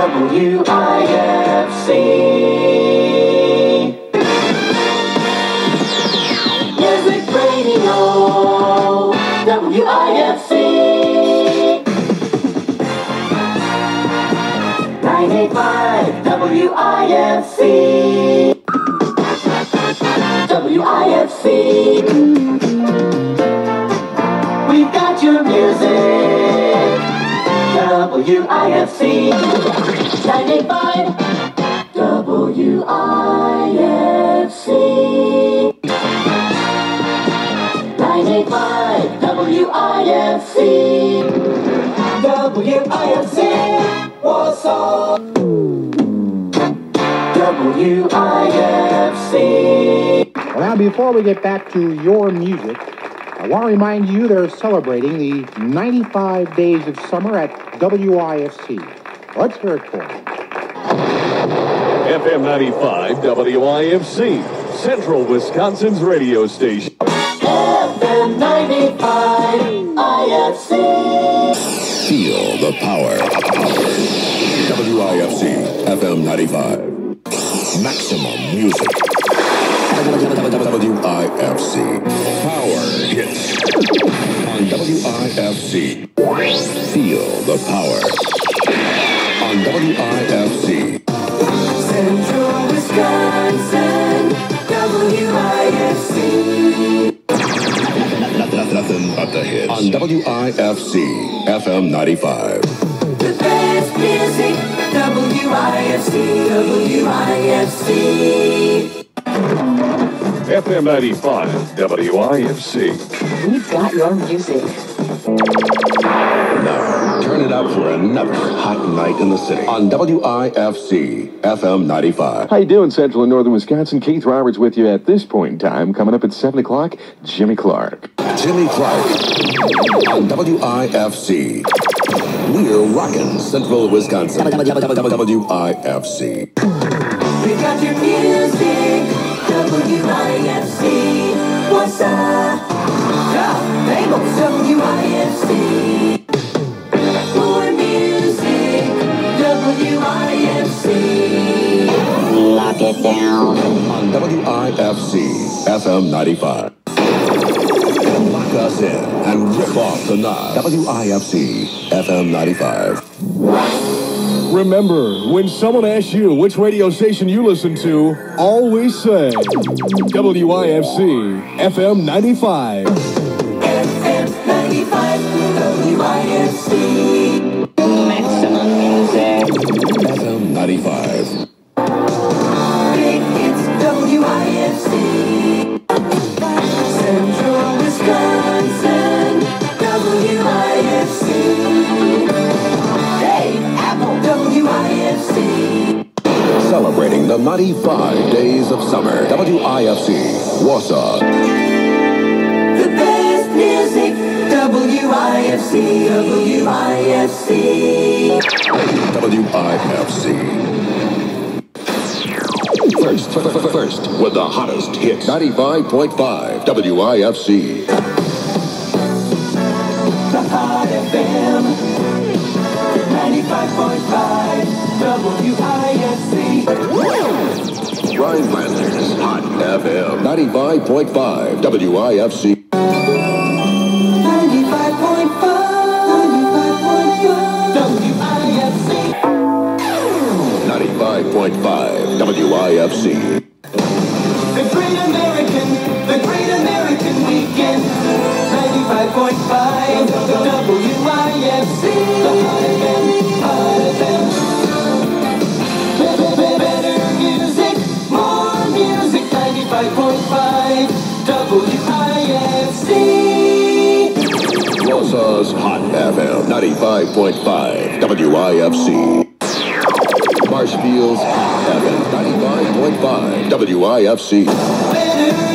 WIFC. Music Radio, WIFC. 985 WIFC. WIFC. WIFC. 985 WIFC. 985 WIFC. WIFC. Wausau. WIFC. Well, now, before we get back to your music, I want to remind you they're celebrating the 95 days of summer at WIFC. Let's hear it for them. FM 95 WIFC, Central Wisconsin's radio station. FM 95 IFC. Feel the power. WIFC FM 95. Maximum music. WIFC. Power hits. On WIFC. Feel the power. On WIFC. Central Wisconsin, WIFC. Nothing but the hits. On WIFC FM 95. The best music, WIFC, WIFC. FM 95 WIFC. We've got your music. Now, turn it up for another hot night in the city. On WIFC FM 95. How you doing, Central and Northern Wisconsin? Keith Roberts with you at this point in time. Coming up at 7 o'clock, Jimmy Clark. Jimmy Clark. On WIFC. We're rocking Central Wisconsin. WIFC. We've got your music, On WIFC FM 95. Lock us in and rip off the knob. WIFC FM 95. Remember, when someone asks you which radio station you listen to, always say WIFC FM 95. The 95 days of summer. WIFC Wausau. The best music, WIFC, WIFC. WIFC. First, f- f- first, with the hottest hits. 95.5 WIFC. The Hot FM, Rhinelanders Hot FM. 95.5 WIFC. 95.5, 95.5 WIFC. The Great American, the Great American Weekend. 95.5, WIFC. 95.5, WIFC. Wausau's Hot FM. 95.5 WIFC. Marshfield's Hot FM. 95.5 WIFC.